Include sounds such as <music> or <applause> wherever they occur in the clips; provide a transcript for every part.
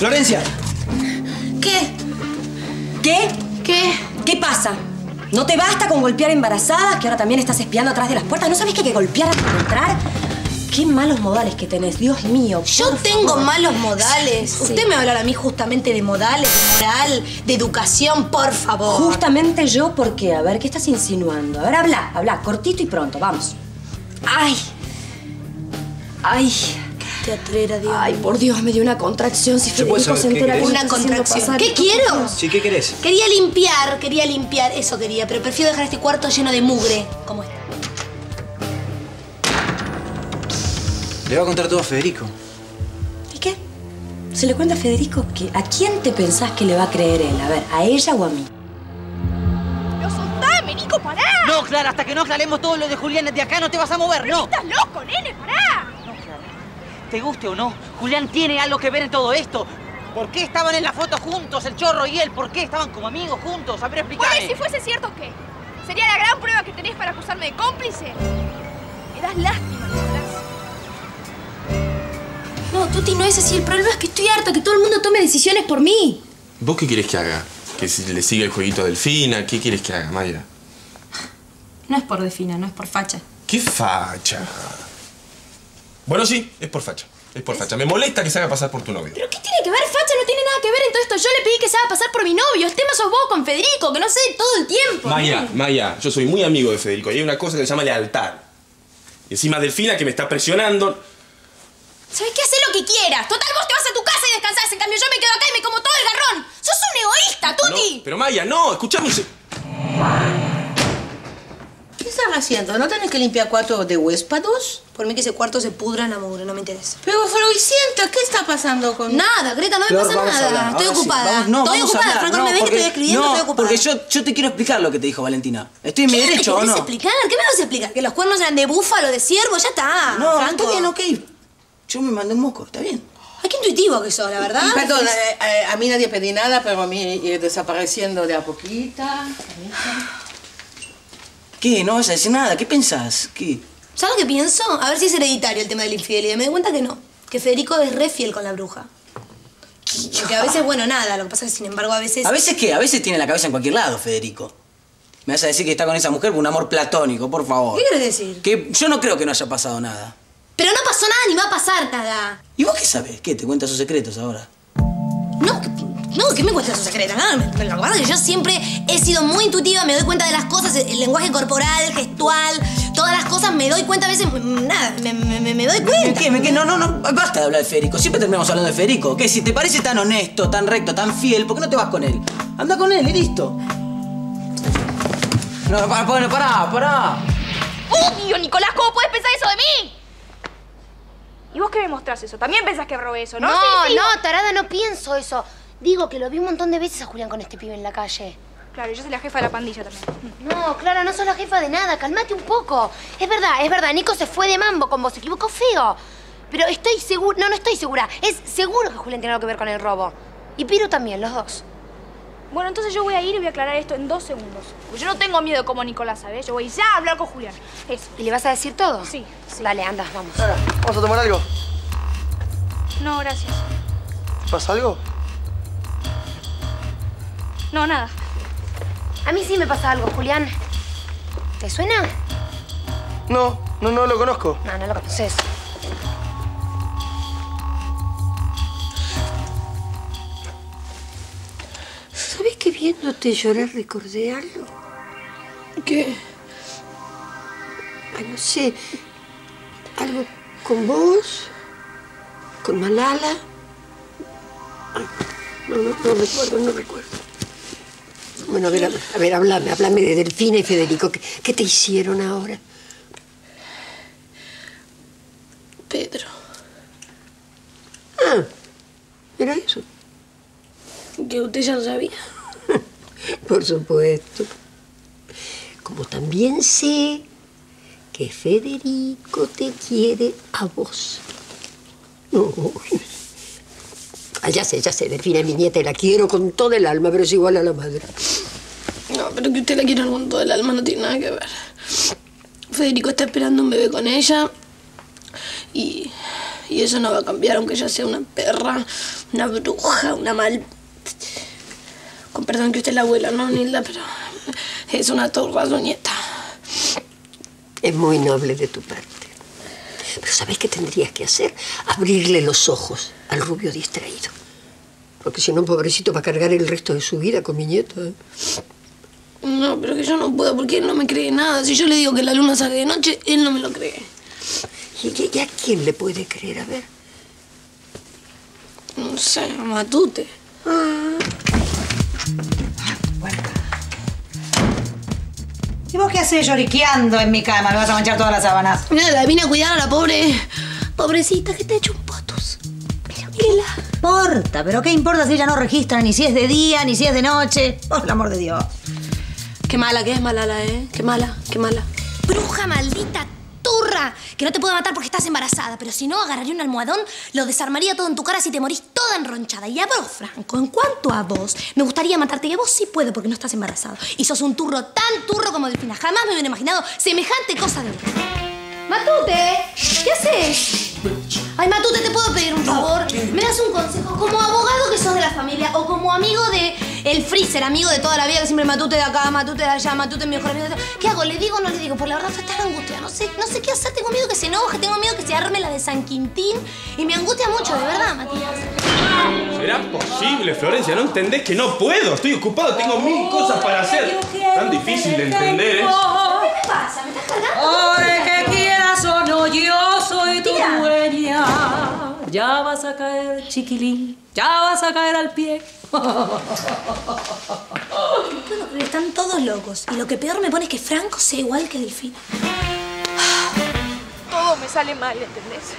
Florencia. ¿Qué? ¿Qué? ¿Qué? ¿Qué pasa? ¿No te basta con golpear embarazadas, que ahora también estás espiando atrás de las puertas? ¿No sabes que hay que golpear antes de entrar? Qué malos modales que tenés, Dios mío. Yo tengo favor. malos modales. Sí. Usted me va a hablar a mí justamente de modales, de moral, de educación, por favor. Justamente yo, ¿por qué? A ver, ¿qué estás insinuando? A ver, habla, habla, cortito y pronto, vamos. ¡Ay! ¡Ay! Teatrera, Dios. Ay, por Dios, me dio una contracción. Si ¿Se puede Federico se entera que Una contracción. ¿Qué quiero? Sí, ¿qué querés? Quería limpiar, quería limpiar, eso quería, pero prefiero dejar este cuarto lleno de mugre, como este. Le va a contar todo a Federico. ¿Y qué? ¿Se le cuenta a Federico que a quién te pensás que le va a creer él? A ver, ¿a ella o a mí? ¡Pero soltame, Nico, pará! No, Clara, hasta que no aclaremos todo lo de Julián de acá no te vas a mover, no. ¡Estás loco, nene, pará! Te guste o no, Julián tiene algo que ver en todo esto. ¿Por qué estaban en la foto juntos, el chorro y él? ¿Por qué estaban como amigos juntos? A ver, Bueno, explícame. y si fuese cierto, ¿qué? ¿Sería la gran prueba que tenés para acusarme de cómplice? Me das lástima, Nicolás. No, Tuti, no es así. El problema es que estoy harta que todo el mundo tome decisiones por mí. ¿Vos qué quieres que haga? ¿Que si le siga el jueguito a Delfina? ¿Qué quieres que haga, Mayra? No es por defina, no es por facha. ¿Qué facha? Bueno, sí, es por facha. Es por facha. Me molesta que se haga pasar por tu novio. ¿Pero qué tiene que ver? Facha no tiene nada que ver en todo esto. Yo le pedí que se haga pasar por mi novio. Este tema sos vos con Federico, que no sé todo el tiempo. Maya, Maya, yo soy muy amigo de Federico y hay una cosa que se llama lealtad. Y encima Delfina que me está presionando. ¿Sabes qué? Hacé lo que quieras. Total, vos te vas a tu casa y descansás. En cambio, yo me quedo acá y me como todo el garrón. ¡Sos un egoísta, Tuti! No, pero Maya, no, escuchame. un ¿Qué están haciendo? ¿No tenés que limpiar cuartos de huéspados? Por mí que ese cuarto se pudra en la mugre, no me interesa. Pero Floricienta, ¿qué está pasando con...? Nada, Greta, no me Flor, pasa nada. Estoy ocupada. vamos- no, estoy vamos ocupada. Franco, No, me ven que estoy escribiendo, no, estoy ocupada. porque yo, yo te quiero explicar lo que te dijo Valentina. ¿Estoy en mi ¿Qué me derecho o no? explicar? ¿Qué me vas a explicar? ¿Que los cuernos eran de búfalo, de ciervo? Ya está. No, Franco. está bien, ok. Yo me mandé un moco, está bien. Ay, qué intuitivo que sos, la verdad. Perdón, eh, eh, a mí nadie pedí nada, pero a mí ir desapareciendo de a poquita. ¿Qué? ¿No vas a decir nada? ¿Qué pensás? ¿Qué? ¿Sabes lo que pienso? A ver si es hereditario el tema de la infidelidad. Me doy cuenta que no. Que Federico es re fiel con la bruja. Porque a veces, bueno, nada. Lo que pasa es que, sin embargo, a veces... ¿A veces qué? A veces tiene la cabeza en cualquier lado, Federico. Me vas a decir que está con esa mujer por un amor platónico, por favor. ¿Qué quieres decir? Que yo no creo que no haya pasado nada. Pero no pasó nada ni va a pasar nada. ¿Y vos qué sabés? ¿Qué? ¿Te cuenta sus secretos ahora? No, que- no, que me cuesta su secreta. Nada, me- lo que pasa es que yo siempre he sido muy intuitiva, me doy cuenta de las cosas, el, lenguaje corporal, gestual, todas las cosas, me doy cuenta a veces, nada, me, me- me- me doy ¿Me cuenta. qué? ¿Me qué? No, no, no. Basta de hablar de Federico. Siempre terminamos hablando de Federico. ¿Qué? Si te parece tan honesto, tan recto, tan fiel, ¿por qué no te vas con él? Anda con él y listo. No, para, para, pará, pará. ¡Uy, Nicolás! ¿Cómo puedes pensar eso de mí? ¿Y vos qué me mostrás eso? ¿También pensás que robé eso, no? No, Sí, sí, no, tarada, no pienso eso. Digo que lo vi un montón de veces a Julián con este pibe en la calle. Claro, yo soy la jefa de la pandilla también. No, Clara, no sos la jefa de nada. Calmate un poco. Es verdad, es verdad. Nico se fue de mambo con vos. Se equivocó feo. Pero estoy segura... No, no estoy segura. Es seguro que Julián tiene algo que ver con el robo. Y Piru también, los dos. Bueno, entonces yo voy a ir y voy a aclarar esto en dos segundos. Porque yo no tengo miedo como Nicolás, ¿sabes? Yo voy ya a hablar con Julián. Eso. ¿Y le vas a decir todo? Sí, Dale, anda, vamos. ¿Vamos a tomar algo? No, gracias. ¿Pasa algo? No, nada. A mí sí me pasa algo, Julián. ¿Te suena? No, no, no lo conozco. No, no lo conoces. ¿Sabes que viéndote llorar recordé algo? ¿Qué? Ay, no sé. Algo con vos, con Malala. Ay, no, no, no recuerdo, no recuerdo. Bueno, a ver, a ver, hablame, hablame de Delfina y Federico. ¿Qué, qué te hicieron ahora? Pedro. Ah, era eso. Que usted ya lo sabía. <laughs> Por supuesto. Como también sé que Federico te quiere a vos. No. Ah, ya sé, ya sé, Delfina es mi nieta y la quiero con todo el alma, pero es igual a la madre. No, pero que usted la quiera con todo el alma no tiene nada que ver. Federico está esperando un bebé con ella y, Y eso no va a cambiar aunque ella sea una perra, una bruja, una mal... Con perdón que usted es la abuela, ¿no, Nilda? Pero es una torra su nieta. Es muy noble de tu parte. Pero ¿sabes qué tendrías que hacer? Abrirle los ojos al rubio distraído. Porque si no, pobrecito, va a cargar el resto de su vida con mi nieto. ¿eh? No, pero que yo no puedo porque él no me cree nada. Si yo le digo que la luna sale de noche, él no me lo cree. ¿Y, a quién le puede creer? A ver. No sé, a Matute. ¿Y vos qué haces lloriqueando en mi cama? Me vas a manchar todas las sábanas. Mira, la vine a cuidar a la pobre... Pobrecita que te ha hecho un potus. Mira, mírala. importa? ¿Pero qué importa si ella no registra ni si es de día ni si es de noche? Por el amor de Dios. Qué mala que es Malala, ¿eh? Qué mala, qué mala. Bruja maldita turra, que no te puedo matar porque estás embarazada, pero si no, agarraría un almohadón, lo desarmaría todo en tu cara si te morís enronchada. Y a vos, Franco, en cuanto a vos, me gustaría matarte y a vos sí puedo porque no estás embarazado. Y sos un turro tan turro como Delfina. Jamás me hubiera imaginado semejante cosa de vos. Matute, ¿qué haces? Ay, Matute, ¿te puedo pedir un favor? ¿Me das un consejo? Como abogado que sos de la familia o como amigo de el freezer, amigo de toda la vida que siempre Matute de acá, Matute de allá, Matute mi mejor amigo. de- ¿Qué hago? ¿Le digo o no le digo? Por la verdad estoy tan angustiada. No sé, no sé qué hacer. Tengo miedo que se enoje, tengo miedo que se arme la de San Quintín. Y me angustia mucho, de verdad, Matías. ¿Será posible, Florencia? ¿No entendés que no puedo? Estoy ocupado, tengo mil cosas para hacer. Tan difícil de entender, ¿eh? ¿Qué pasa? ¿Me estás cargando? O de que quieras o no, yo soy tu dueña. Ya vas a caer, chiquilín. Ya vas a caer al pie. No puedo creer, están todos locos. Y lo que peor me pone es que Franco sea igual que Delfina. Todo me sale mal, ¿entendés?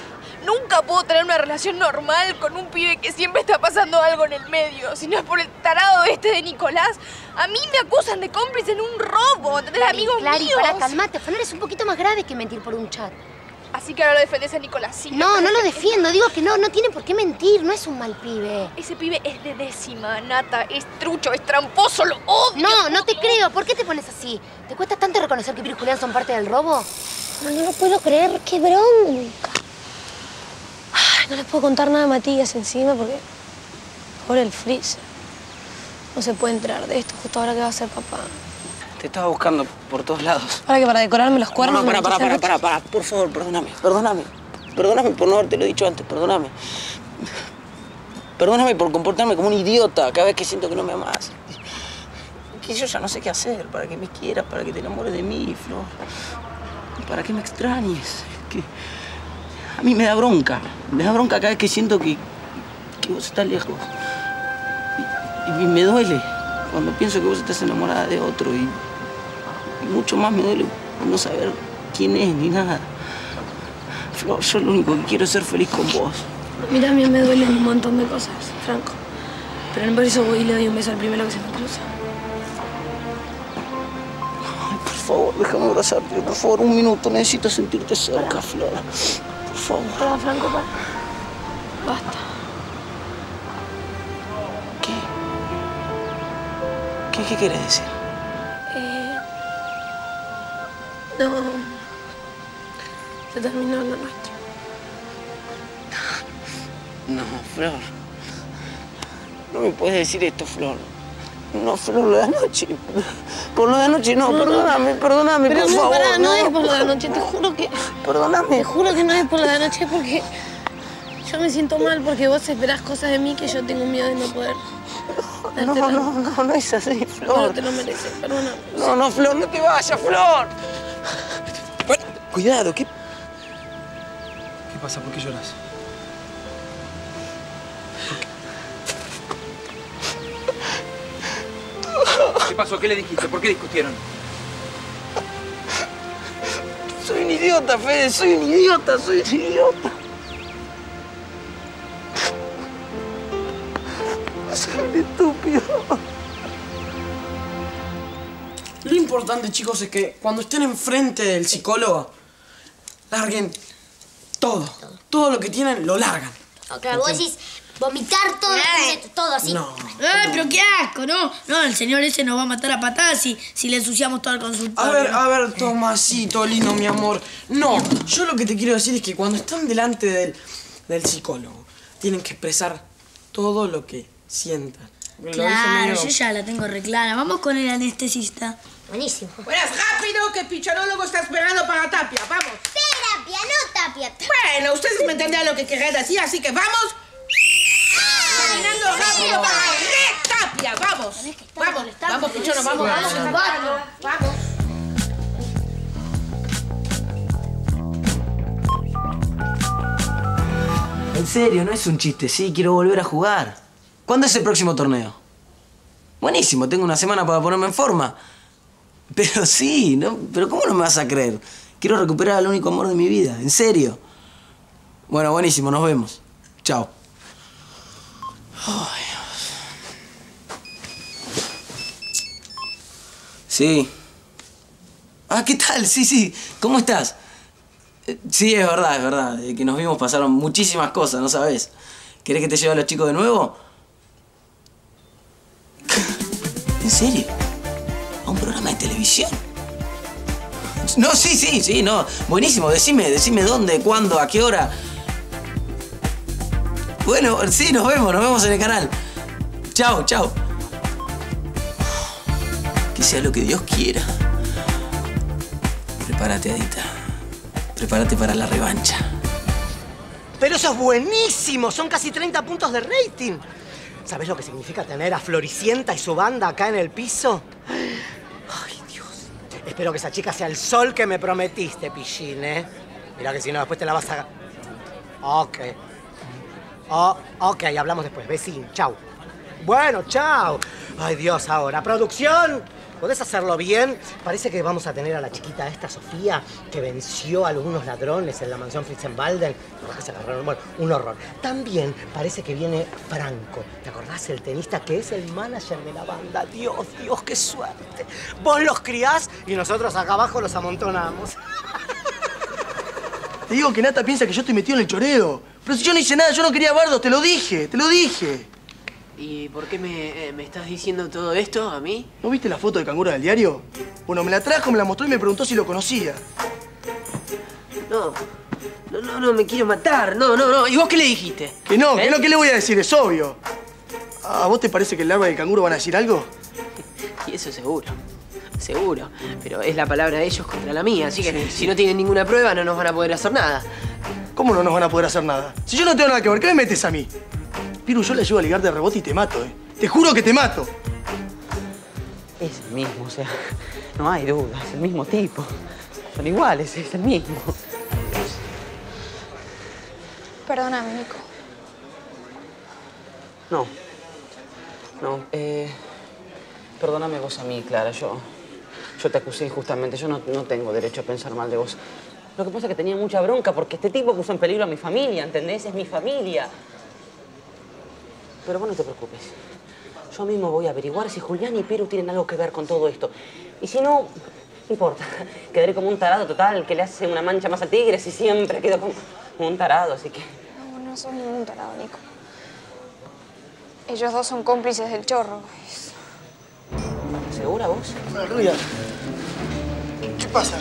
Nunca puedo tener una relación normal con un pibe que siempre está pasando algo en el medio. Si no es por el tarado este de Nicolás, a mí me acusan de cómplice en un robo, ¿entendés? Amigos Clary, míos. para calmate. Flor es un poquito más grave que mentir por un chat. Así que ahora lo defendés a Nicolás. Sí, No, no lo defiendo. Digo que no, no tiene por qué mentir. No es un mal pibe. Ese pibe es de décima, Nata. Es trucho, es tramposo, lo odio. No, no te creo. ¿Por qué te pones así? ¿Te cuesta tanto reconocer que Piro y Julián son parte del robo? No, no lo puedo creer, qué bronca. No les puedo contar nada a Matías encima porque. Pobre el freezer. No se puede enterar de esto justo ahora que va a ser papá. Te estaba buscando por todos lados. Para que para decorarme los cuernos. No, no, para, para, para, para, para. Por favor, perdóname, perdóname. Perdóname por no haberte lo dicho antes, perdóname. Perdóname por comportarme como un idiota cada vez que siento que no me amas. Que yo ya no sé qué hacer para que me quieras, para que te enamores de mí, Flor. Para que me extrañes. Que a mí me da bronca. Me da bronca cada vez que siento que, que vos estás lejos. Y, y me duele cuando pienso que vos estás enamorada de otro. Y, y mucho más me duele no saber quién es ni nada. Flor, yo lo único que quiero es ser feliz con vos. Mira, a mí me duelen un montón de cosas, Franco. Pero no por eso voy y le doy un beso al primero que se me cruza. Ay, por favor, déjame abrazarte. Por favor, un minuto. Necesito sentirte cerca, Flor. Por favor. Franco, para. Basta. ¿Qué, qué quieres decir? Eh, no. Se terminó lo nuestro. No, Flor. No me puedes decir esto, Flor. No, Flor, lo de anoche. Por lo de anoche no, perdóname, perdóname, Pero por no, favor. pará, no es por lo de anoche, te juro que. Perdóname. Te juro que no es por lo de anoche porque yo me siento mal porque vos esperás cosas de mí que yo tengo miedo de no poder. No, no, no, no es así, Flor. No te lo mereces, perdóname. No, no, Flor, no te vayas, Flor. Cuidado, ¿qué? ¿Qué pasa? ¿Por qué lloras? Pasó? ¿Qué le dijiste? ¿Por qué discutieron? Soy un idiota, Fede, soy un idiota, soy un idiota. Soy un estúpido. Lo importante, chicos, es que cuando estén enfrente del psicólogo, larguen todo. Todo lo que tienen, lo largan. Claro, vos decís vomitar todo, todo así. No. ¡Ay, pero qué asco! No, no, el señor ese nos va a matar a patadas si, si le ensuciamos todo el consultorio. A ver, a ver, Tomasito, lindo, mi amor. No, yo lo que te quiero decir es que cuando están delante del, del psicólogo. Tienen que expresar todo lo que sientan. Lo Claro, yo ya la tengo reclara. Vamos con el anestesista. Buenísimo. Buenas, rápido, que el pichonólogo está esperando para Tapia. Vamos. Terapia, no tapia. Bueno, ustedes me entenderán lo que querré decir, así que vamos. Caminando rápido para Tapia. Vamos. Vamos, vamos, pichono, vamos, vamos. Vamos. Vamos. En serio, no es un chiste, sí, quiero volver a jugar. ¿Cuándo es el próximo torneo? Buenísimo, tengo una semana para ponerme en forma. Pero sí, ¿no? Pero ¿cómo no me vas a creer? Quiero recuperar al único amor de mi vida, en serio. Bueno, buenísimo, nos vemos. Chao. Sí. Ah, ¿qué tal? Sí, sí. ¿Cómo estás? Eh, Sí, es verdad, es verdad. Eh, Que nos vimos pasaron muchísimas cosas, ¿no sabes? ¿Querés que te lleve a los chicos de nuevo? <laughs> ¿En serio? ¿A un programa de televisión? No, sí, sí, sí, no. Buenísimo, decime, decime dónde, cuándo, a qué hora. Bueno, sí, nos vemos, nos vemos en el canal. Chao, chao. Que sea lo que Dios quiera. Prepárate, Adita. Prepárate para la revancha. Pero eso es buenísimo, son casi 30 puntos de rating. ¿Sabes lo que significa tener a Floricienta y su banda acá en el piso? Ay, Dios. Espero que esa chica sea el sol que me prometiste, Pichín, ¿eh? Mira que si no, después te la vas a... Ok. Oh, ok, hablamos después. Besín, chau. Bueno, chau. Ay, Dios, ahora. Producción, ¿podés hacerlo bien? Parece que vamos a tener a la chiquita esta, Sofía, que venció a algunos ladrones en la mansión Fritzenbalden. Que se agarraron, bueno, un horror. También parece que viene Franco. ¿Te acordás? El tenista que es el manager de la banda. Dios, Dios, qué suerte. Vos los criás y nosotros acá abajo los amontonamos. Te digo que Nata piensa que yo estoy metido en el choreo. Pero si yo no hice nada, yo no quería bardo, te lo dije, te lo dije. ¿Y por qué me, eh, me estás diciendo todo esto a mí? ¿No viste la foto de canguro del diario? Bueno, me la trajo, me la mostró y me preguntó si lo conocía. No, no, no, no, me quiero matar. No, no, no. ¿Y vos qué le dijiste? Que no, ¿Eh? que no, ¿qué le voy a decir? Es obvio. ¿A vos te parece que el larva y el canguro van a decir algo? <laughs> Y eso seguro. Seguro. Pero es la palabra de ellos contra la mía, así que si no tienen ninguna prueba no nos van a poder hacer nada. ¿Cómo no nos van a poder hacer nada? Si yo no tengo nada que ver, ¿qué me metes a mí? Piru, yo le ayudo a ligar de rebote y te mato, ¿eh? Te juro que te mato. Es el mismo, o sea, <laughs> no hay duda, es el mismo tipo. Son iguales, es el mismo. Perdóname, Nico. No. No, eh. Perdóname vos a mí, Clara. Yo. Yo te acusé injustamente. Yo no, no tengo derecho a pensar mal de vos. Lo que pasa es que tenía mucha bronca porque este tipo puso en peligro a mi familia, ¿entendés? Es mi familia. Pero vos no te preocupes. Yo mismo voy a averiguar si Julián y Piru tienen algo que ver con todo esto. Y si no, no importa. <laughs> Quedaré como un tarado total que le hace una mancha más al tigre si siempre quedo como un tarado, así que. No, no son ningún tarado, Nico. Ellos dos son cómplices del chorro. ¿Segura vos? Rubia. ¿Qué pasa?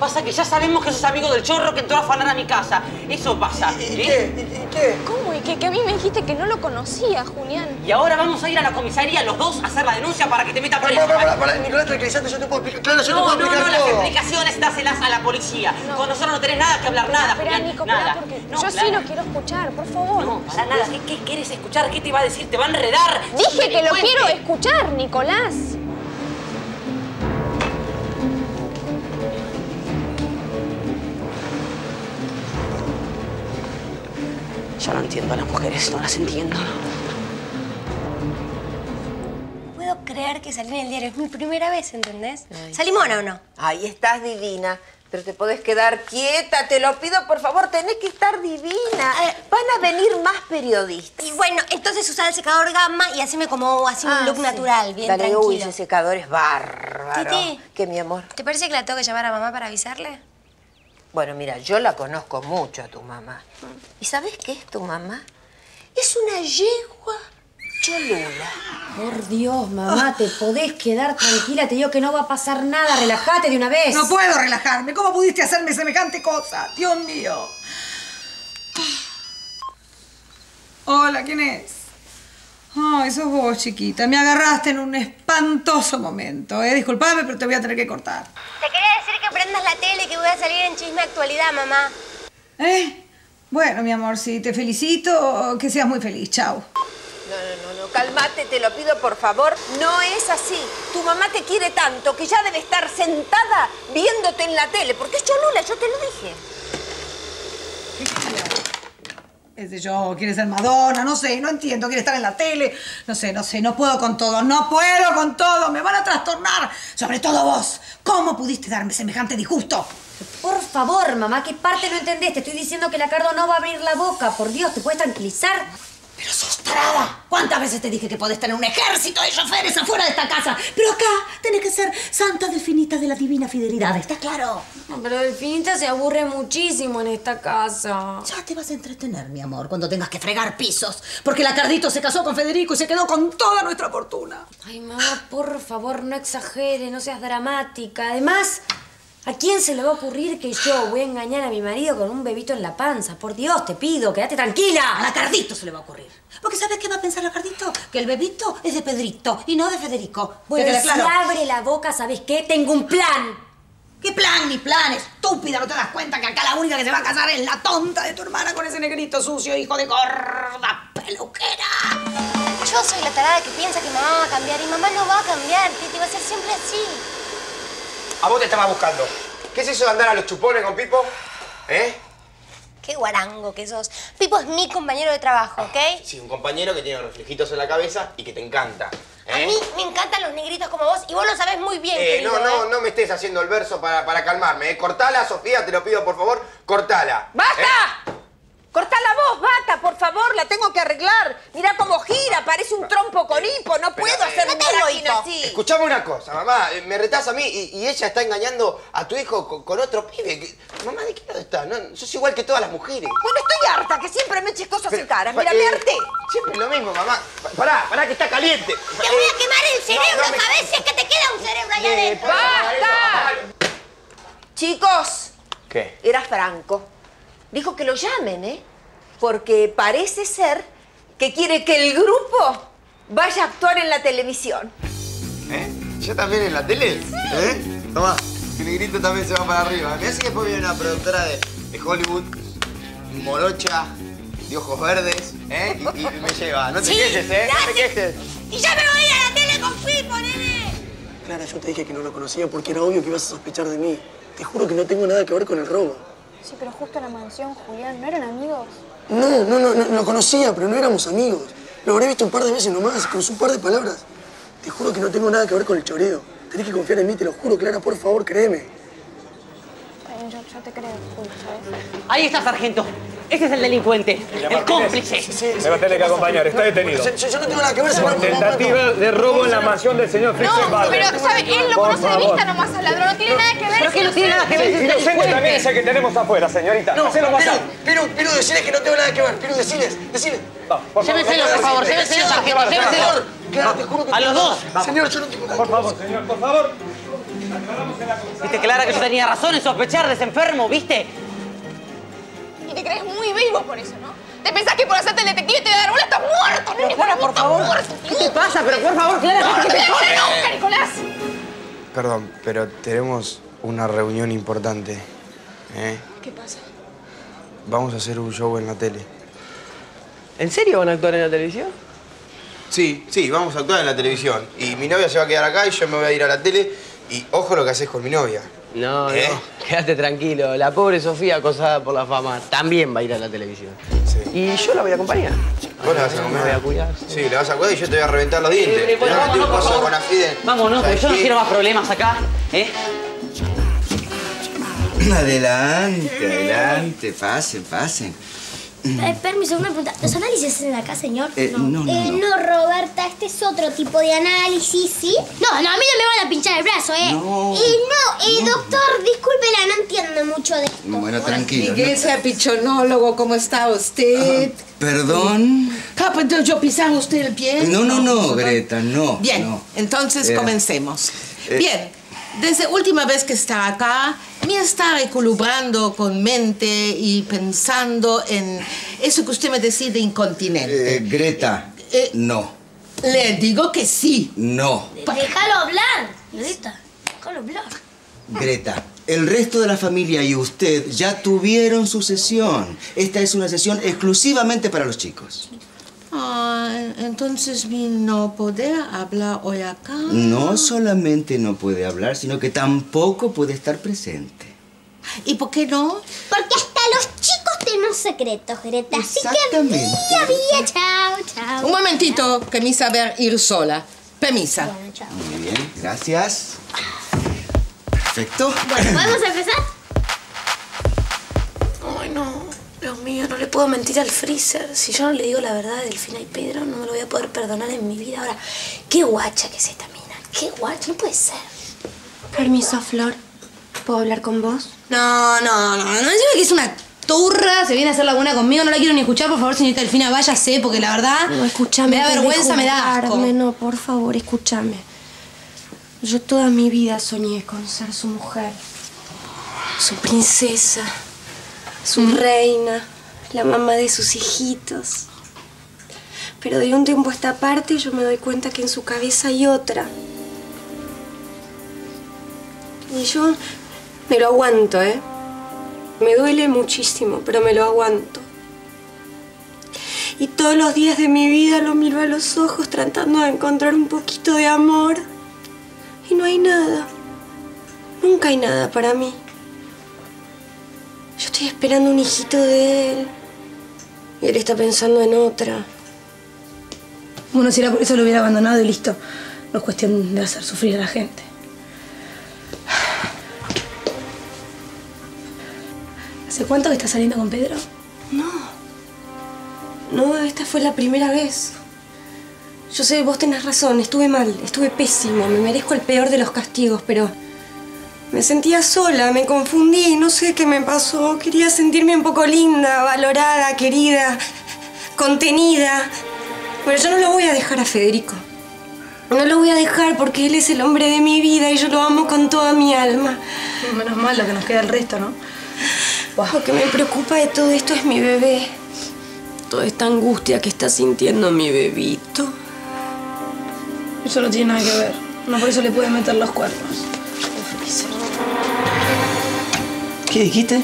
Pasa que ya sabemos que sos amigo del chorro que entró a afanar a mi casa. Eso pasa. ¿Y, qué? ¿Y qué? ¿Cómo? ¿Y que, que a mí me dijiste que no lo conocía, Julián? Y ahora vamos a ir a la comisaría los dos a hacer la denuncia para que te meta preso. Para, ¿vale? para, Nicolás, tranquilizate, yo te puedo explicar. Claro, yo no, te puedo no, explicar no, las todo. explicaciones dáselas a la policía. Con nosotros no tenés nada que hablar, nada. Espera, Nico, nada. porque No, yo sí Clara. lo quiero escuchar, por favor. No, para nada. ¿Qué, qué quieres escuchar? ¿Qué te va a decir? ¿Te va a enredar? Dije que lo quiero escuchar, Nicolás. Ya no entiendo a las mujeres, no las entiendo. No puedo creer que salí en el diario. Es mi primera vez, ¿entendés? ¿Salí mona o no? Ahí estás divina. Pero te podés quedar quieta, te lo pido, por favor, tenés que estar divina. Van a venir más periodistas. Y bueno, entonces usar el secador gamma y hacerme como así un Ah, look sí. natural, bien Dale, tranquilo. uy, ese secador es bárbaro. Titi. ¿Qué, mi amor? ¿Te parece que la tengo que llamar a mamá para avisarle? Bueno, mira, yo la conozco mucho a tu mamá. ¿Y sabes qué es tu mamá? Es una yegua cholula. Por Dios, mamá, te podés quedar tranquila. Te digo que no va a pasar nada. Relájate de una vez. No puedo relajarme. ¿Cómo pudiste hacerme semejante cosa? Dios mío. Hola, ¿quién es? Ay, sos vos, chiquita. Me agarraste en un espantoso momento, ¿eh? Disculpame, pero te voy a tener que cortar. Te quería decir que prendas la tele que voy a salir en Chisme Actualidad, mamá. ¿Eh? Bueno, mi amor, sí, te felicito. Que seas muy feliz. Chao. No, no, no, no, calmate, te lo pido por favor. No es así. Tu mamá te quiere tanto que ya debe estar sentada viéndote en la tele, porque es Cholula, yo te lo dije. Qué sé yo, quiere ser Madonna, no sé, no entiendo, quiere estar en la tele, no sé, no sé, no puedo con todo, no puedo con todo, me van a trastornar, sobre todo vos. ¿Cómo pudiste darme semejante disgusto? Por favor, mamá, ¿qué parte no entendés? Te estoy diciendo que la Cardo no va a abrir la boca. Por Dios, ¿te puedes tranquilizar? Pero sos tarada. ¿Cuántas veces te dije que podés tener un ejército de choferes afuera de esta casa? Pero acá tenés que ser santa definita de la divina fidelidad, ¿está claro? No, pero Delfinita se aburre muchísimo en esta casa. Ya te vas a entretener, mi amor, cuando tengas que fregar pisos. Porque la Cardito se casó con Federico y se quedó con toda nuestra fortuna. Ay, mamá, por favor, no exageres, no seas dramática. Además, ¿a quién se le va a ocurrir que yo voy a engañar a mi marido con un bebito en la panza? Por Dios, te pido, quédate tranquila. A la Cardito se le va a ocurrir. Porque ¿sabes qué va a pensar la Cardito? Que el bebito es de Pedrito y no de Federico. Bueno, ¿Te queda si claro? abre la boca, ¿sabes qué? Tengo un plan. ¿Qué plan ni plan? Estúpida, ¿no te das cuenta que acá la única que se va a casar es la tonta de tu hermana con ese negrito sucio, hijo de gorda peluquera? Yo soy la tarada que piensa que mamá va a cambiar y mamá no va a cambiar, Titi, va a ser siempre así. A vos te estaba buscando. ¿Qué es eso de andar a los chupones con Pipo? ¿Eh? Qué guarango que sos. Pipo es mi compañero de trabajo, ¿ok? Sí, un compañero que tiene reflejitos en la cabeza y que te encanta. A ¿eh? mí me encantan los negritos como vos y vos lo sabés muy bien, Eh, querido, no, no, ¿eh? no me estés haciendo el verso para, para calmarme. ¿eh? Cortala, Sofía, te lo pido por favor. Cortala. ¡Basta! Cortá la voz, bata, por favor, la tengo que arreglar. Mira cómo gira, parece un trompo con hipo. No puedo eh, hacer no un así. Escuchame una cosa, mamá. eh, Me retás a mí y, y ella está engañando a tu hijo con, con otro pibe. Mamá, ¿de qué lado estás? No, sos igual que todas las mujeres. Bueno, estoy harta, que siempre me eches cosas en cara. Mira, eh, me harté. Siempre lo mismo, mamá. Pa- Pará, pará, que está caliente. Te voy a quemar el cerebro, no me- ¿sabés? Si es que te queda un cerebro ahí Eh, adentro. ¡Basta! Chicos, ¿Qué? era Franco. Dijo que lo llamen, ¿eh? Porque parece ser que quiere que el grupo vaya a actuar en la televisión. ¿Eh? ¿Yo también en la tele? ¿Eh? Tomá, que negrito también se va para arriba. Me hace que después viene una productora de, de Hollywood, morocha, de ojos verdes, ¿eh? Y, y me lleva. No te Sí, quejes, ¿eh? No te quejes. Y ya me voy a la tele con Pipo, nene. Clara, yo te dije que no lo conocía porque era obvio que ibas a sospechar de mí. Te juro que no tengo nada que ver con el robo. Sí, pero justo en la mansión, Julián, ¿no eran amigos? No, no, no, no, lo conocía, pero no éramos amigos. Lo habré visto un par de veces nomás, con un par de palabras. Te juro que no tengo nada que ver con el choreo. Tenés que confiar en mí, te lo juro, Clara, por favor, créeme. Yo, yo te creo, Julio, ¿sabes? Ahí está, sargento. Ese es el delincuente, el cómplice. Me va a tener que acompañar, está detenido. Yo, yo no tengo nada que ver, Por tentativa de robo en la mansión del señor No, pero, ¿sabes? Él lo conoce de vista nomás al ladrón. No tiene nada que ver. ¿Pero qué no tiene nada que ver? Sí, inocente también es el que tenemos afuera, señorita. No, Hacelo pero, pasar. pero, pero decirles que no tengo nada que ver. Pero decirles, decirles. Llévenselo, por favor, llévenselo, sargento, llévenselo. Claro, te juro que A los dos. Señor, yo no tengo nada Por favor, señor, por favor. Viste, Clara, que yo tenía razón en sospechar de ese enfermo, ¿viste? Y te crees muy vivo por eso, ¿no? ¿Te pensás que por hacerte el detective te voy a dar bola? ¡Estás muerto, nene! Mí, por favor. muerto, ¿Qué te pasa? Pero por favor, Clara, No, no ¿qué te pasa? nunca, Nicolás. Perdón, pero tenemos una reunión importante. ¿eh? ¿Qué pasa? Vamos a hacer un show en la tele. ¿En serio van a actuar en la televisión? Sí, sí, vamos a actuar en la televisión. Y mi novia se va a quedar acá y yo me voy a ir a la tele. Y ojo lo que haces con mi novia. No, ¿Eh? no, quédate tranquilo. La pobre Sofía, acosada por la fama, también va a ir a la televisión. Y yo la voy a acompañar. ¿Vos la vas a comer? voy a cuidar. Sí, le vas a cuidar y yo te voy a reventar los dientes. Eh, a meter un vámonos, por coso favor. con afiden. Vámonos, porque ¿Sabes yo no quiero más problemas acá, ¿eh? Adelante, adelante, pasen, pasen. Eh, permiso, una pregunta. ¿Los análisis hacen acá, señor? Eh, no, no, Eh, no. no, Roberta, este es otro tipo de análisis, ¿sí? No, no, a mí no me van a pinchar el brazo, ¿eh? No. Eh, no, eh, doctor, discúlpela, no entiendo mucho de esto. Bueno, tranquilo. Sea pichonólogo, ¿cómo está usted? Perdón. Ah, pues entonces yo pisaba usted el pie. No, no, no, Greta, no. Bien, no. entonces Eh, comencemos. eh. Bien, desde última vez que estaba acá, Mi está equilibrando con mente y pensando en eso que usted me decía de incontinente. Eh, Greta, Eh, no, Le digo que sí. no. Déjalo hablar, Greta. Déjalo hablar. Greta, el resto de la familia y usted ya tuvieron su sesión. Esta es una sesión exclusivamente para los chicos. Ah, entonces mi no poder hablar hoy acá. No solamente no puede hablar, sino que tampoco puede estar presente. ¿Y por qué no? Porque hasta los chicos tienen secretos, Greta. Así que vía, vía, chao, chao. Un momentito, que mi saber ir sola. Permisa. Muy bien, gracias. Perfecto. Bueno, ¿podemos empezar? Ay, no. Mío, no le puedo mentir al freezer. Si yo no le digo la verdad a Delfina y Pedro, no me lo voy a poder perdonar en mi vida. Ahora, qué guacha que es esta mina. Qué guacha, no puede ser. Permiso, Flor. ¿Puedo hablar con vos? No, no, no. No encima que es una turra, se viene a hacer la buena conmigo, no la quiero ni escuchar, por favor, señorita Delfina, váyase, porque la verdad. No, escúchame. Me da vergüenza, me da asco. No, por favor, escúchame. Yo toda mi vida soñé con ser su mujer. Su princesa. Su reina. La mamá de sus hijitos. Pero de un tiempo a esta parte yo me doy cuenta que en su cabeza hay otra. Y yo me lo aguanto, ¿eh? Me duele muchísimo, pero me lo aguanto. Y todos los días de mi vida lo miro a los ojos tratando de encontrar un poquito de amor. Y no hay nada. Nunca hay nada para mí. Yo estoy esperando un hijito de él. Y él está pensando en otra. Bueno, si era por eso lo hubiera abandonado y listo. No es cuestión de hacer sufrir a la gente. ¿Hace cuánto que estás saliendo con Pedro? No. No, esta fue la primera vez. Yo sé, vos tenés razón, estuve mal, estuve pésimo, me merezco el peor de los castigos, pero me sentía sola, me confundí, no sé qué me pasó. Quería sentirme un poco linda, valorada, querida, contenida. Pero yo no lo voy a dejar a Federico. No lo voy a dejar porque él es el hombre de mi vida y yo lo amo con toda mi alma. Menos mal lo que nos queda el resto, ¿no? Lo que me preocupa de todo esto es mi bebé. Toda esta angustia que está sintiendo mi bebito. Eso no tiene nada que ver. No por eso le puede meter los cuernos. ¿Qué dijiste?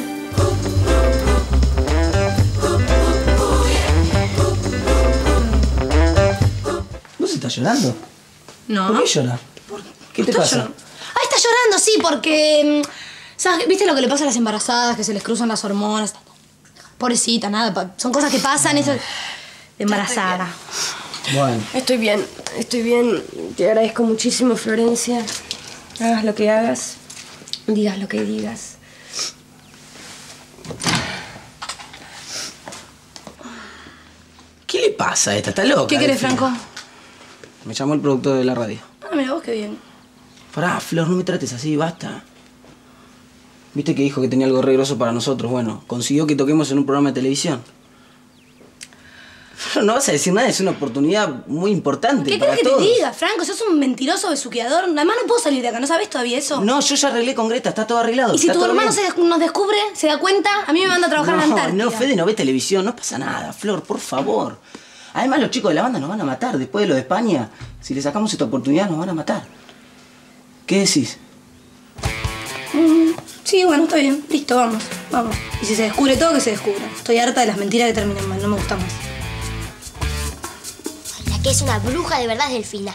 ¿Vos estás llorando? No. ¿Por qué llora? ¿Qué te Está pasa? llorando. Ah, está llorando, sí, porque. mm, ¿sabes? ¿Viste lo que le pasa a las embarazadas? Que se les cruzan las hormonas. Pobrecita, nada. Son cosas que pasan. Eso de embarazada. Bueno. Estoy bien, estoy bien. Te agradezco muchísimo, Florencia. Hagas lo que hagas, digas lo que digas. ¿Qué le pasa a esta? ¿Está loca? ¿Qué querés? Franco? Me llamó el productor de la radio. Ah, mira vos qué bien. Pará, Flor, no me trates así, basta. Viste que dijo que tenía algo re grosso para nosotros. Bueno, consiguió que toquemos en un programa de televisión. Flor, no vas a decir nada, es una oportunidad muy importante ¿Qué querés que todos. te diga, Franco? Sos un mentiroso besuqueador. Además, no puedo salir de acá. ¿No sabes todavía eso? No, yo ya arreglé con Greta, está todo arreglado. Y si tu hermano se des- nos descubre, se da cuenta, a mí me manda a trabajar en la No, Antártida. no, Fede no ve televisión, no pasa nada, Flor, por favor. Además, los chicos de la banda nos van a matar. Después de lo de España, si le sacamos esta oportunidad, nos van a matar. ¿Qué decís? Mm, sí, bueno, está bien. Listo, vamos, vamos. Y si se descubre todo, que se descubra. Estoy harta de las mentiras que terminan mal, no me gusta más. La que es una bruja de verdad es Delfina.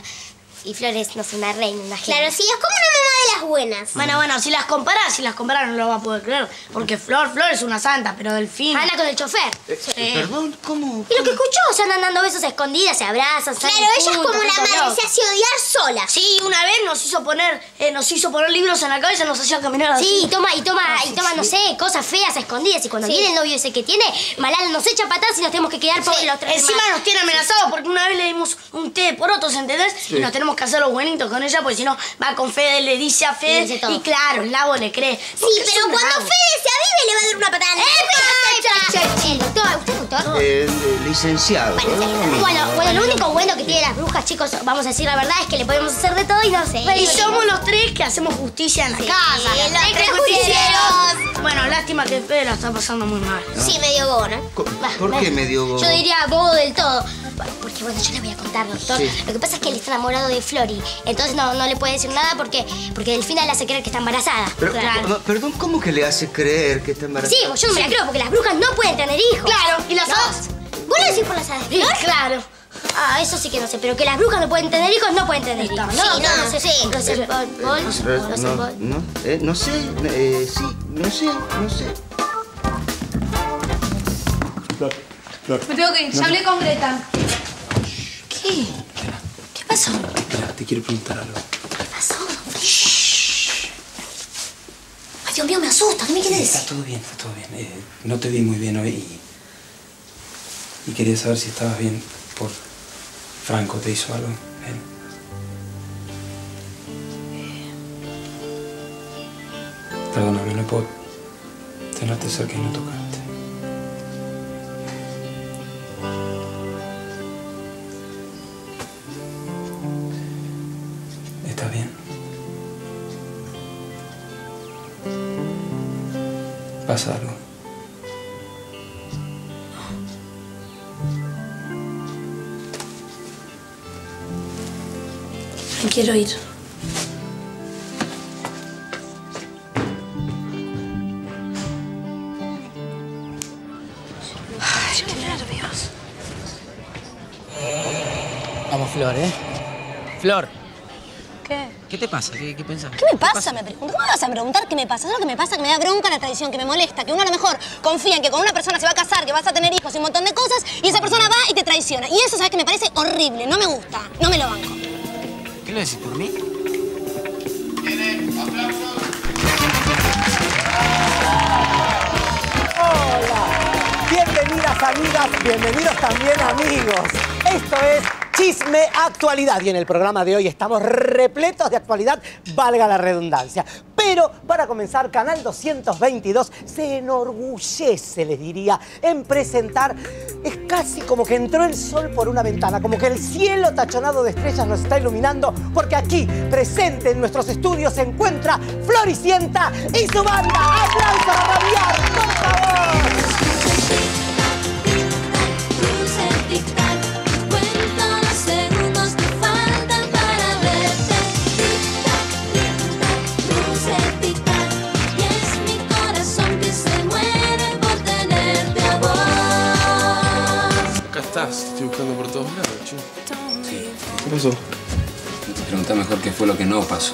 Y Flores no es una reina, una Claro, sí, es como una mamá de las buenas. Bueno, bueno, si las comparas, si las comparas no lo va a poder creer. Porque Flor, Flor es una santa, pero Delfín... Anda con el chofer. Sí. Perdón, ¿cómo? ¿Y lo que escuchó? Se andan dando besos a escondidas, se abrazan, Claro, ella es como la juntos, madre, se hace odiar sola. Sí, una vez nos hizo poner, eh, nos hizo poner libros en la cabeza, nos hacía caminar así. Sí, y toma, y toma, Ah, y sí, toma, no sé, cosas feas a escondidas. Y cuando Sí. viene el novio ese que tiene, Malala nos echa patadas y nos tenemos que quedar por los tres Encima nos tiene amenazados porque una vez le dimos un té por otros, ¿entendés? Sí. Y nos tenemos que hacer los buenitos con ella porque si no va con Fede, le dice, a Fede. dice. Y claro, el Lavo le cree. Sí, pero cuando Fede se avive le va a dar una patada cabeza. El doctor, ¿usted es doctor? Eh, eh, licenciado. ¿no? Bueno, bueno, lo único bueno que tiene las brujas, chicos, vamos a decir la verdad, es que le podemos hacer de todo y no sé. Y somos los tres que hacemos justicia en la casa. los tres tres justicieros. Bueno, lástima que Fede la está pasando muy mal. Sí, medio bobo, ¿no? ¿Por qué me dio bobo? Yo diría bobo del todo. Porque bueno, yo le voy a contar, doctor. Sí. Lo que pasa es que él está enamorado de Flori. Entonces no, no le puede decir nada porque, porque Delfina le hace creer que está embarazada. Pero, Claro. Perdón, ¿cómo que le hace creer que está embarazada? Sí, pues yo no me la creo porque las brujas no pueden tener hijos. Claro, ¿y las No. hadas? ¿Vos lo decís por las hadas? Sí, claro. Ah, eso sí que no sé, pero que las brujas no pueden tener hijos, no pueden tener hijos. no, sí, no, no, no sé. sí. No sé, Bol, Bol, No, no sé, no, Bol. no, eh, no sé, eh, sí, no sé, no sé. Me tengo que ir. Ya hablé con Greta. ¿Qué? ¿Qué pasó? Mira, te quiero preguntar algo. ¿Qué pasó? Ay, Dios mío, me asusta. ¿Qué me quieres Está decir? todo bien, está todo bien. Eh, no te vi muy bien hoy y, y quería saber si estabas bien por Franco. ¿Te hizo algo? Él. Perdóname, no puedo tenerte cerca y no tocarte. Quiero ir. Ay, qué nervios. Vamos, Flor, ¿eh? Flor, ¿Qué? ¿qué te pasa? ¿Qué, qué pensás? ¿Qué me pasa? Me pregunto. ¿Cómo me vas a preguntar qué me pasa? ¿Sabes lo que me pasa? Que me da bronca la tradición, que me molesta, que uno a lo mejor confía en que con una persona se va a casar, que vas a tener hijos y un montón de cosas, y esa persona va y te traiciona. Y eso, ¿sabes que Me parece horrible, no me gusta, no me lo banco. ¿Qué lo decís por mí? Bienvenidas amigas, bienvenidos también amigos. Esto es Chisme Actualidad y en el programa de hoy estamos repletos de actualidad, valga la redundancia. Pero para comenzar, Canal 222 se enorgullece, les diría, en presentar, es casi como que entró el sol por una ventana, como que el cielo tachonado de estrellas nos está iluminando, porque aquí, presente en nuestros estudios, se encuentra Floricienta y su banda. ¡Aplausos a rabiar, por favor! Fue lo que no pasó.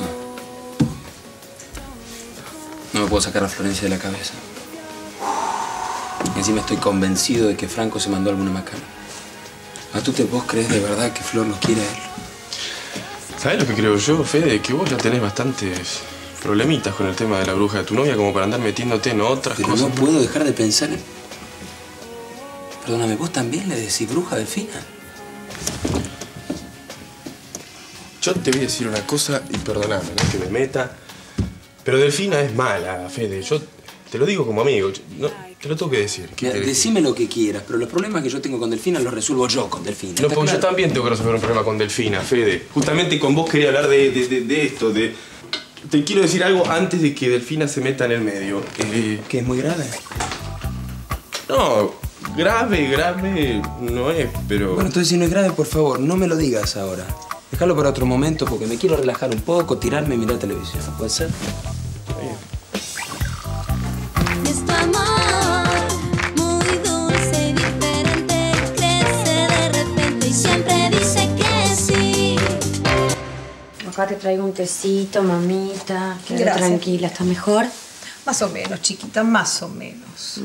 No me puedo sacar a Florencia de la cabeza. Y encima estoy convencido de que Franco se mandó alguna macana. ¿A tú te vos crees de verdad que Flor lo quiere a él? ¿Sabes lo que creo yo, Fede? Que vos ya tenés bastantes problemitas con el tema de la bruja de tu novia como para andar metiéndote en otras Pero cosas. no puedo dejar de pensar en... Perdóname, ¿vos también le decís bruja Delfina? Yo te voy a decir una cosa y perdoname, no es que me meta. Pero Delfina es mala, Fede. Yo te lo digo como amigo. No, te lo tengo que decir. ¿Qué Mira, decime lo que quieras, pero los problemas que yo tengo con Delfina los resuelvo yo con Delfina. No, ¿está porque yo también tengo que resolver un problema con Delfina, Fede. Justamente con vos quería hablar de, de- de- de esto, de... Te quiero decir algo antes de que Delfina se meta en el medio. Eh, ¿Que es muy grave? No, grave, grave no es, pero... Bueno, entonces si no es grave, por favor, no me lo digas ahora. Déjalo para otro momento porque me quiero relajar un poco, tirarme y mirar televisión. ¿Puede ser? Es tu amor, muy dulce y diferente. Crece de repente y siempre dice que sí. Acá te traigo un tecito, mamita. Quédate Gracias. tranquila, ¿estás mejor? Más o menos, chiquita, más o menos.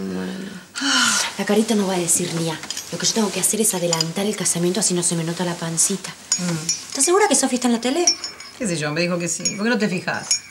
La carita no va a decir mía. Lo que yo tengo que hacer es adelantar el casamiento así no se me nota la pancita. ¿Estás segura que Sofía está en la tele? ¿Qué sé yo? Me dijo que sí. ¿Por qué no te fijas?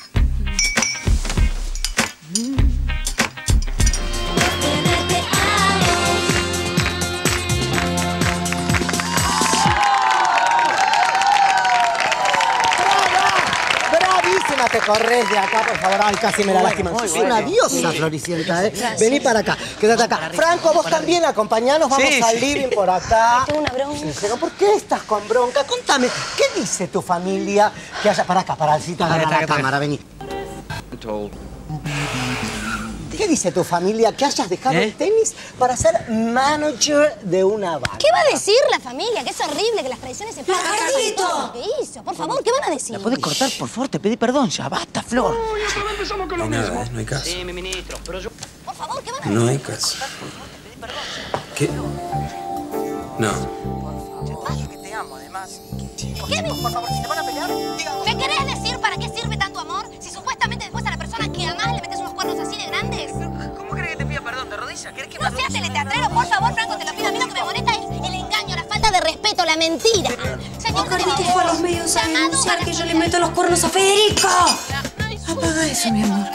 Corres de acá, por favor. Ay, casi me da lástima. Sos una diosa, Floricienta, ¿eh? Vení para acá, quédate acá. Franco, vos también acompañanos. Vamos Sí, al sí. living por acá. Tengo una bronca. Pero ¿por qué estás con bronca? Contame, ¿qué dice tu familia que haya... Para acá, para te agarra Acá, la cámara, vení. ¿Qué dice tu familia que hayas dejado ¿Eh? el tenis para ser manager de una banda? ¿Qué va a decir la familia? Que es horrible que las tradiciones se. Todo lo que hizo? Por favor, ¿qué van a decir? ¿La podés cortar, por favor? Te pedí perdón, ya basta, Flor. No hay nada, ¿eh? no hay caso. Sí, mi ministro, pero yo... Por favor, ¿qué van a No hay caso. ¿Qué? No. ¿Qué. Por favor, si te van a pelear, ¿Me querés decir para qué a denunciar que yo le meto los cuernos a Federico. Apaga eso, mi amor.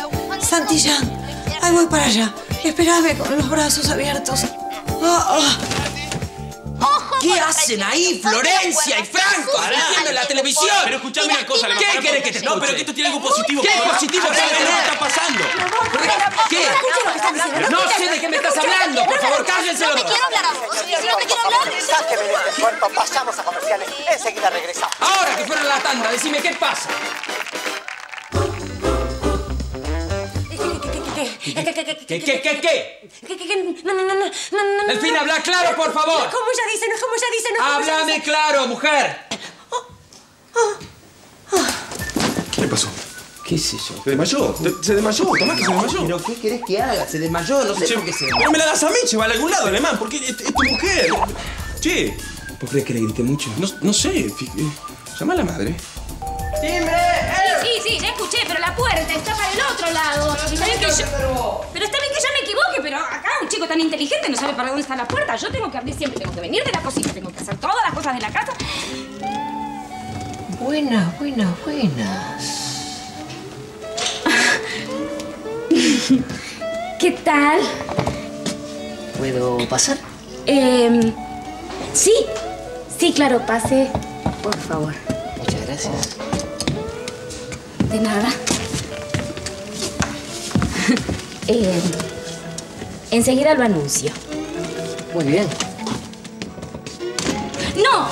Santillán, ahí voy para allá. Espérame con los brazos abiertos. Ah, ah. ¿Qué hacen ahí, Florencia y Franco? Haciendo en la televisión. Pero escuchame una cosa, ¿Qué querés que te No, pero que esto tiene algo positivo. ¿Qué papá. positivo? ¿Qué ¿qué está está pasando? ¿Qué? No sé de qué me estás hablando. Por favor, cállense los dos. Sáqueme de este cuerpo, pasamos a comerciales. Enseguida regresamos. Ahora que fueron a la tanda, decime qué pasa. ¿Qué, qué, qué, qué, qué, ¿Qué, qué, qué, qué? qué, qué, qué? No, no, no, no, no, no, no. Delfina, habla claro, por favor. Como ella dice, no es como ella dice, no es como ella Háblame dice. claro, mujer. ¿Qué le pasó? ¿Qué sé yo? ¿Se desmayó? Te- ¿Se desmayó? Tomás que se desmayó. ¿Pero qué querés que haga? Se desmayó, no sé Che, por qué se Pero me la das a mí, che, va a algún lado, alemán, porque es, es tu mujer. Che. ¿Vos crees que le grité mucho? No, no sé, fi- eh, llama a la madre. Sí, sí, ya escuché, pero la puerta está para el otro lado. Que yo... Pero está bien que yo me equivoque, pero acá un chico tan inteligente no sabe para dónde está la puerta. Yo tengo que abrir siempre, tengo que venir de la cocina, tengo que hacer todas las cosas de la casa. Buenas, buenas, buenas. ¿Qué tal? ¿Puedo pasar? Eh, sí, sí, claro, pase, por favor. Muchas gracias. De nada. Eh, enseguida lo anuncio. Muy bien. ¡No!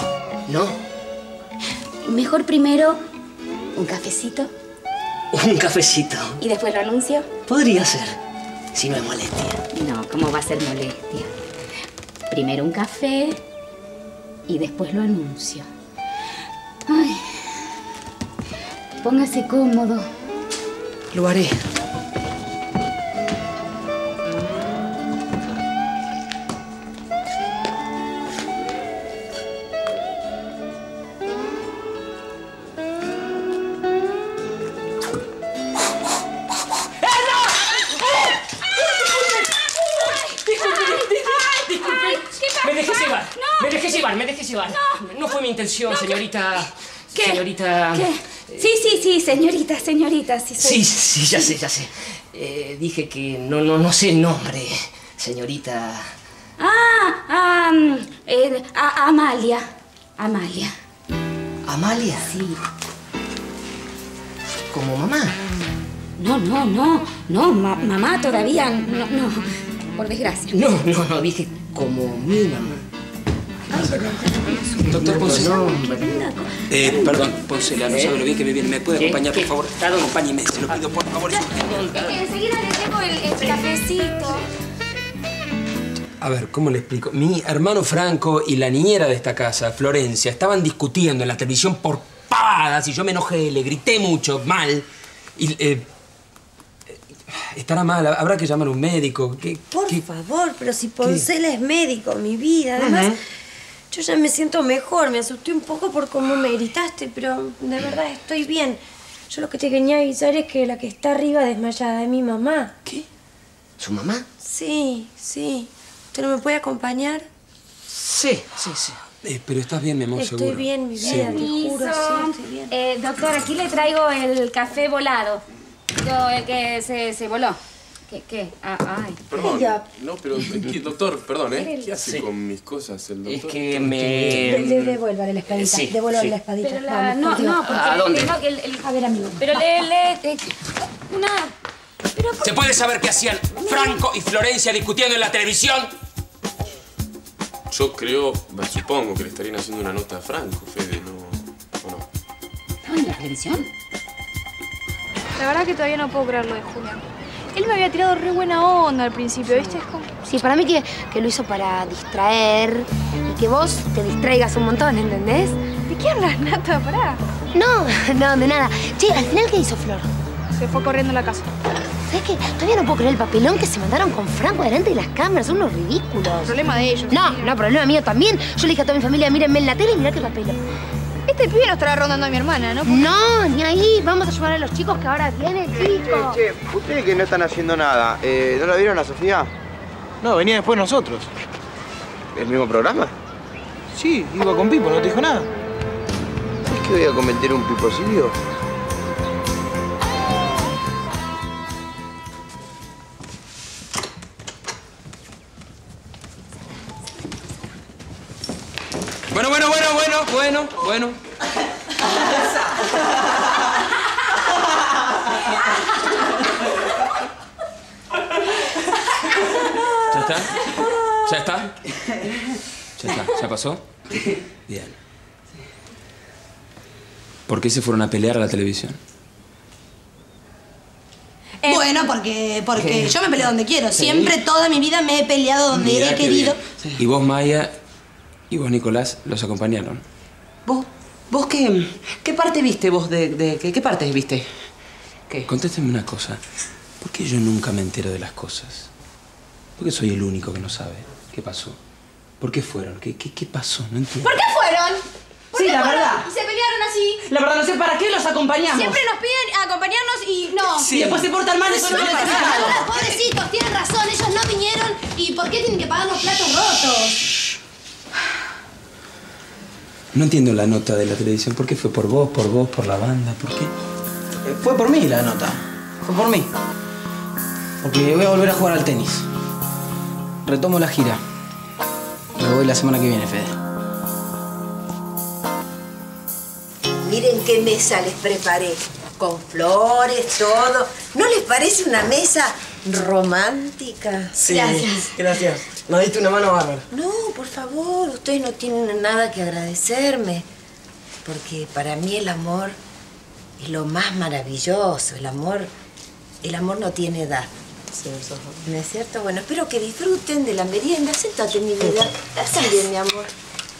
¿No? Mejor primero un cafecito Un cafecito. y después lo anuncio. Podría ser, si no es molestia. No, ¿cómo va a ser molestia? Primero un café y después lo anuncio. Ay. Póngase cómodo. Lo haré. Señorita. ¿Qué? Sí, sí, sí, señorita, señorita, sí soy. Sí, sí, ya sé, ya sé. Eh, dije que no, no, no sé el nombre, señorita. Ah, mm, eh, a- Amalia. Amalia. ¿Amalia? Sí. ¿Como mamá? No, no, no, no, ma- mamá todavía, no, no, por desgracia. No, no, no, dije como mi mamá. Doctor Ponce. nombre. Eh, perdón, Ponce, no sabe lo bien que me viene. ¿Me puede acompañar, por favor? Acompáñeme, se lo pido, por favor. Enseguida le tengo el, cafecito. A ver, ¿cómo le explico? Mi hermano Franco y la niñera de esta casa, Florencia, estaban discutiendo en la televisión por pavadas y yo me enojé, le grité mucho, mal. Y eh, eh, estará mal, habrá que llamar a un médico. ¿Qué, Por favor, pero si Poncela es médico, mi vida. Además, Ujú. Yo ya me siento mejor. Me asusté un poco por cómo me gritaste, pero de verdad estoy bien. Yo lo que te quería avisar es que la que está arriba desmayada es mi mamá. ¿Qué? ¿Su mamá? Sí, sí. ¿Usted no me puede acompañar? Sí, sí, sí. Eh, pero estás bien, mi amor, Estoy seguro. bien, mi vida, Seguro. te juro, sí, estoy bien. Eh, doctor, aquí le traigo el café volado. Yo, el que se, se voló. ¿Qué? ¿Qué? Ah, ay. Perdón. Ella. No, pero, <laughs> ¿qué- doctor, perdón, ¿eh? ¿Qué hace Sí. con mis cosas el doctor? Es que me... de- de- devuélvale la espadita, Sí, devuélvale sí. la espadita. Pero la, Vamos, no, no, porque ¿A dónde? tengo que el, el- A ver, amigo. Pero le, le, eh, una, ¿Se puede saber qué hacían Franco y Florencia discutiendo en la televisión? Yo creo, me supongo que le estarían haciendo una nota a Franco, Fede, ¿no? ¿O no? ¿Estaban en la televisión? La verdad que todavía no puedo creer lo de Julián. Él me había tirado re buena onda al principio, ¿viste? Es como... Sí, para mí que, que lo hizo para distraer y que vos te distraigas un montón, ¿entendés? ¿De qué hablas, Nata? Pará. No, <laughs> no, de nada. Che, al final, ¿qué hizo Flor? Se fue corriendo a la casa. ¿Sabes qué? Todavía no puedo creer el papelón que se mandaron con Franco delante de las cámaras. Son unos ridículos. Problema de ellos. No, no, problema mío también. Yo le dije a toda mi familia, mírenme en la tele y mirá qué papelón. Este pibe no estará rondando a mi hermana, ¿no? No, ni ahí. Vamos a llamar a los chicos que ahora vienen, chicos. Che, ustedes que no están haciendo nada, eh, ¿no la vieron a Sofía? No, venía después de nosotros. ¿El mismo programa? Sí, iba con Pipo, no te dijo nada. ¿Es que voy a cometer un piposidio? Bueno. ¿Ya está? ¿Ya está? ¿Ya está? ¿Ya pasó? Bien. ¿Por qué se fueron a pelear a la televisión? Bueno, porque, porque yo me peleo donde quiero. Siempre, toda mi vida me he peleado donde Mirá he querido. bien. Y vos, Maya, y vos, Nicolás, los acompañaron. ¿Vos, vos qué, qué parte viste vos de, de- qué, qué partes viste? Contésteme una cosa. ¿Por qué yo nunca me entero de las cosas? ¿Por qué soy el único que no sabe qué pasó? ¿Por qué fueron? ¿Qué, qué, qué pasó? No entiendo. ¿Por qué fueron? ¿Por Sí, qué la fueron? verdad. Y se pelearon así. La verdad no sé para qué los acompañamos. Siempre nos piden acompañarnos y no. Sí. Y después se portan mal, eso no les. Pobrecitos, tienen razón, ellos no vinieron. ¿Y por qué tienen que pagar los platos rotos? No entiendo la nota de la televisión. ¿Por qué fue por vos, por vos, por la banda? ¿Por qué? Eh, Fue por mí la nota. Fue por mí. Porque voy a volver a jugar al tenis. Retomo la gira. Me voy la semana que viene, Fede. Miren qué mesa les preparé. Con flores, todo. ¿No les parece una mesa romántica? Gracias. Nos diste una mano bárbara. No, por favor, ustedes no tienen nada que agradecerme. Porque para mí el amor es lo más maravilloso. El amor, el amor no tiene edad. ¿No es cierto? Bueno, espero que disfruten de la merienda. Siéntate, mi vida. Estás bien, mi amor.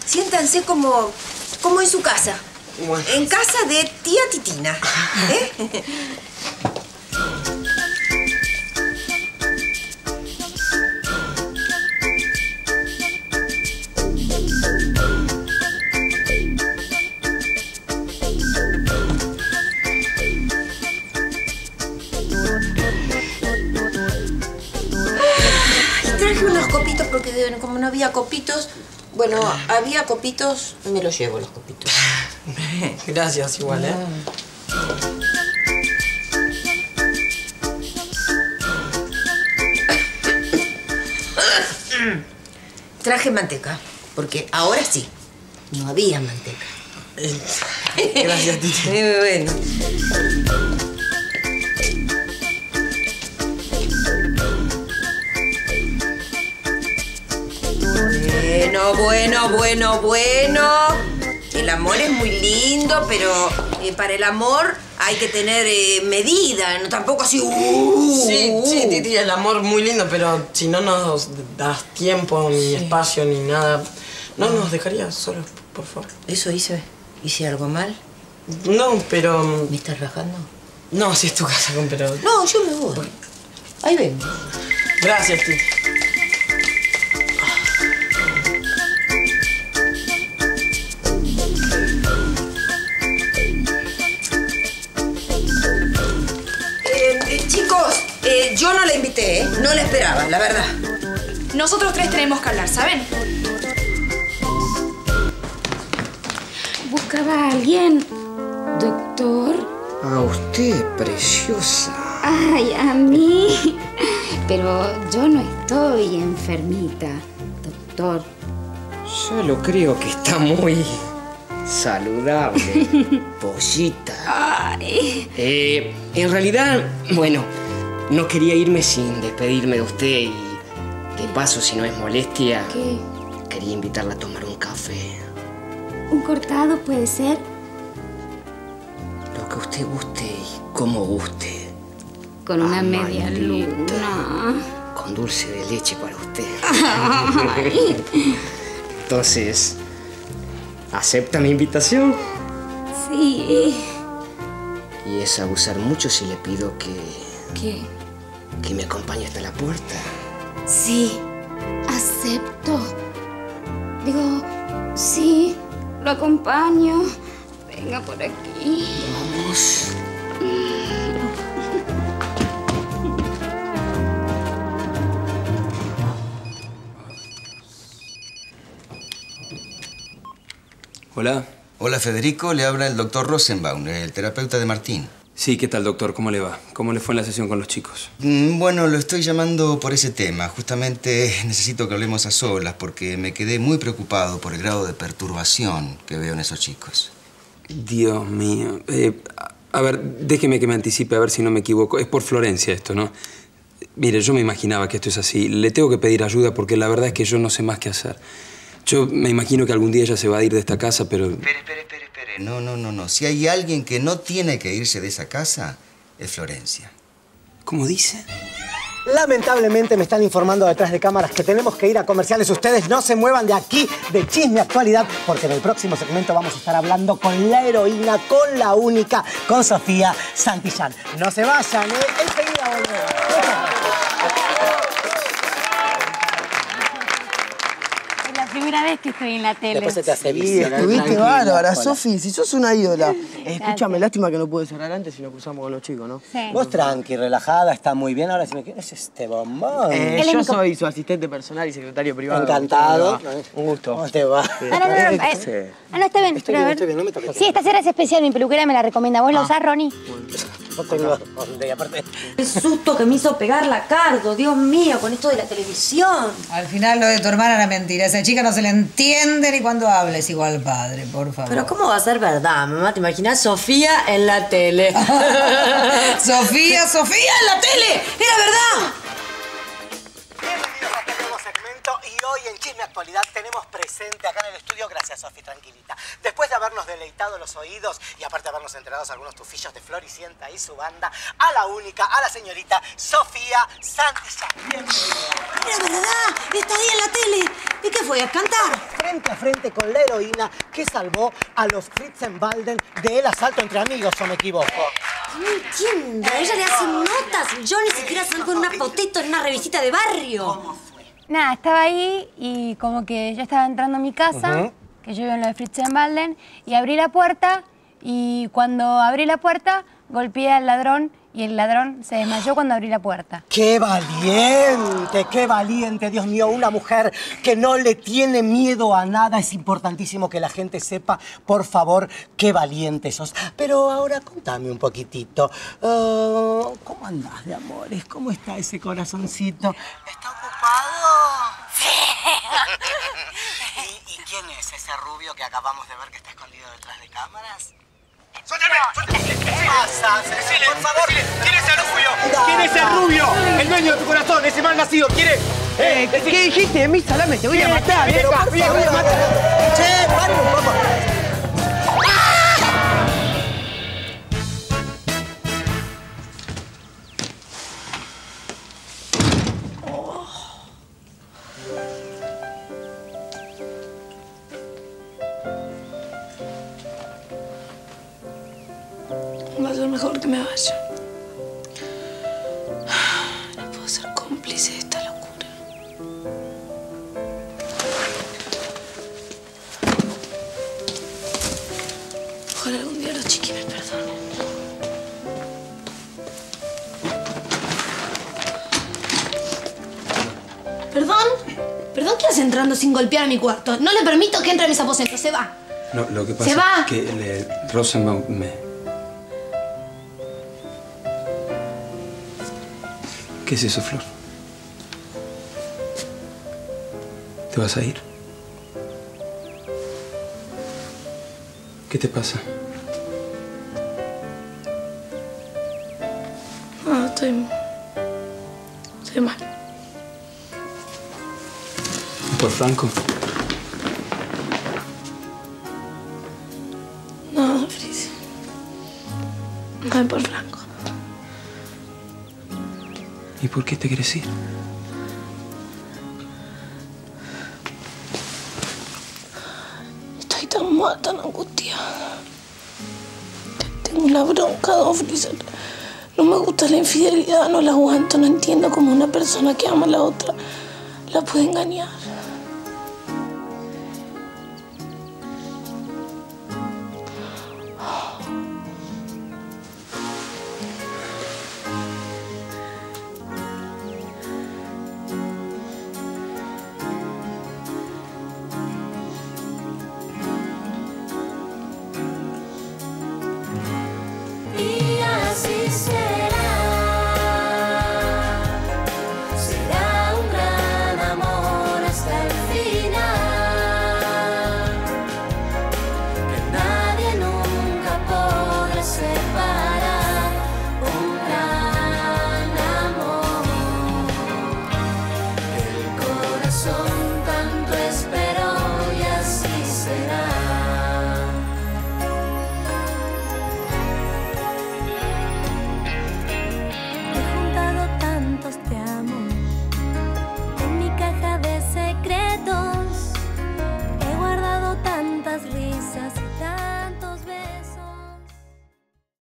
Siéntanse como, como en su casa. En casa de tía Titina. ¿eh? <laughs> había copitos, bueno, había copitos, me los llevo los copitos. <laughs> Gracias, igual, ¿eh? Traje manteca, porque ahora sí, no había manteca. Gracias, Titi. <laughs> Bueno. Bueno, bueno, bueno, bueno. El amor es muy lindo, pero eh, para el amor hay que tener eh, medida, no tampoco así. uh, Sí, uh. sí, Titi, el amor muy lindo, pero si no nos das tiempo, ni espacio, ni nada, no nos dejarías solos, por favor. ¿Eso hice? ¿Hice algo mal? No, pero... ¿Me estás rajando? No, si es tu casa, pero... No, yo me voy. Ahí vengo. Gracias, Titi. Yo no la invité, ¿eh? No la esperaba, la verdad. Nosotros tres tenemos que hablar, ¿saben? Buscaba a alguien. Doctor. A usted, preciosa. Ay, a mí. Pero yo no estoy enfermita, doctor. Yo lo creo que está muy saludable, <laughs> pollita. Ay. Eh, en realidad, bueno, no quería irme sin despedirme de usted y de paso, si no es molestia, ¿Qué? quería invitarla a tomar un café. ¿Un cortado puede ser? Lo que usted guste y como guste. Con una Amalita. media luna. Con dulce de leche para usted. <laughs> Ay. Entonces, ¿acepta mi invitación? Sí. Y es abusar mucho si le pido que, ¿Qué? Que me acompañe hasta la puerta. Sí, acepto. Digo, sí, lo acompaño. Venga por aquí. Vamos. Hola. Hola Federico, le habla el doctor Rosenbaum, el terapeuta de Martín. Sí, ¿qué tal, doctor? ¿Cómo le va? ¿Cómo le fue en la sesión con los chicos? Mm, Bueno, lo estoy llamando por ese tema. Justamente necesito que hablemos a solas porque me quedé muy preocupado por el grado de perturbación que veo en esos chicos. Dios mío. Eh, a- ver, déjeme que me anticipe, a ver si no me equivoco. Es por Florencia esto, ¿no? Mire, yo me imaginaba que esto es así. Le tengo que pedir ayuda porque la verdad es que yo no sé más qué hacer. Yo me imagino que algún día ella se va a ir de esta casa, pero... Espere, No, no, no, no. Si hay alguien que no tiene que irse de esa casa, es Florencia. ¿Cómo dice? Lamentablemente me están informando detrás de cámaras que tenemos que ir a comerciales. Ustedes no se muevan de aquí, de Chisme Actualidad, porque en el próximo segmento vamos a estar hablando con la heroína, con la única, con Sofía Santillán. No se vayan, ¿eh? Enseguida volvemos. Vez que estoy en la tele. Después se te hace Sí, estuviste bárbara. Sofi, si sos una ídola. Escúchame, lástima que no pude cerrar antes y nos cruzamos con los chicos, ¿no? Sí. Vos tranqui, relajada, está muy bien. Ahora si me ¿quién es este bombón? Eh, yo soy su asistente personal y secretario privado. Encantado. Un gusto. ¿Cómo te va? Ah, no, no, no, Eh, sí. Ah, no, está bien. Estoy bien, estoy bien, no me toques. Sí, esta cera es especial, mi peluquera me la recomienda. ¿Vos la usás, Ronnie? No tengo dónde, y aparte... Qué susto que me hizo pegar la cargo, Dios mío, con esto de la televisión. Al final lo de tu hermana era mentira. Esa chica no se le entiende ni cuando habla. Es igual padre, por favor. Pero ¿cómo va a ser verdad, mamá? ¿Te imaginas Sofía en la tele? <laughs> Sofía, Sofía en la tele. Era verdad. Chisme Actualidad tenemos presente acá en el estudio, gracias Sofi, tranquilita. Después de habernos deleitado los oídos y aparte de habernos entregado algunos tufillos de Floricienta y su banda, a la única, a la señorita Sofía Santillán. Era verdad, está ahí en la tele. ¿Y qué fue? ¿A cantar? Frente a frente con la heroína que salvó a los Fritzenbalden del asalto entre amigos, o me equivoco. No entiendo. Ella le hace notas. Yo ni siquiera salgo en una fotito en una revistita de barrio. Nada, estaba ahí y como que yo estaba entrando a mi casa, que yo vivo en lo de Fritzenbalden, y abrí la puerta y cuando abrí la puerta golpeé al ladrón y el ladrón se desmayó cuando abrí la puerta. ¡Qué valiente! ¡Qué valiente! Dios mío, una mujer que no le tiene miedo a nada. Es importantísimo que la gente sepa, por favor, qué valiente sos. Pero ahora contame un poquitito. Ah, ¿Cómo andás de amores? ¿Cómo está ese corazoncito? ¿Está ocupado? <laughs> ¿Y, y quién es ese rubio que acabamos de ver que está escondido detrás de cámaras? ¡Suéltame! ¿Qué pasa? Decile, por favor. ¿quién es el rubio? ¿Quién es el rubio? El dueño de tu corazón, ese mal nacido, ¿quiere? Eh, ¿qué, qué dijiste de mí, Salame? Te voy a ¿Quién? matar, vieja. Te voy a matar. Che, golpear mi cuarto. No le permito que entre a mis aposentos. Se va. No, lo que pasa ¿Se va? es que le, Rosenbaum me... ¿Qué es eso, Flor? ¿Te vas a ir? ¿Qué te pasa? Franco? No, Fris. No es por Franco. ¿Y por qué te quieres ir? Estoy tan mal, tan angustiada. Tengo una bronca, don Freezer. No me gusta la infidelidad, no la aguanto, no entiendo cómo una persona que ama a la otra la puede engañar.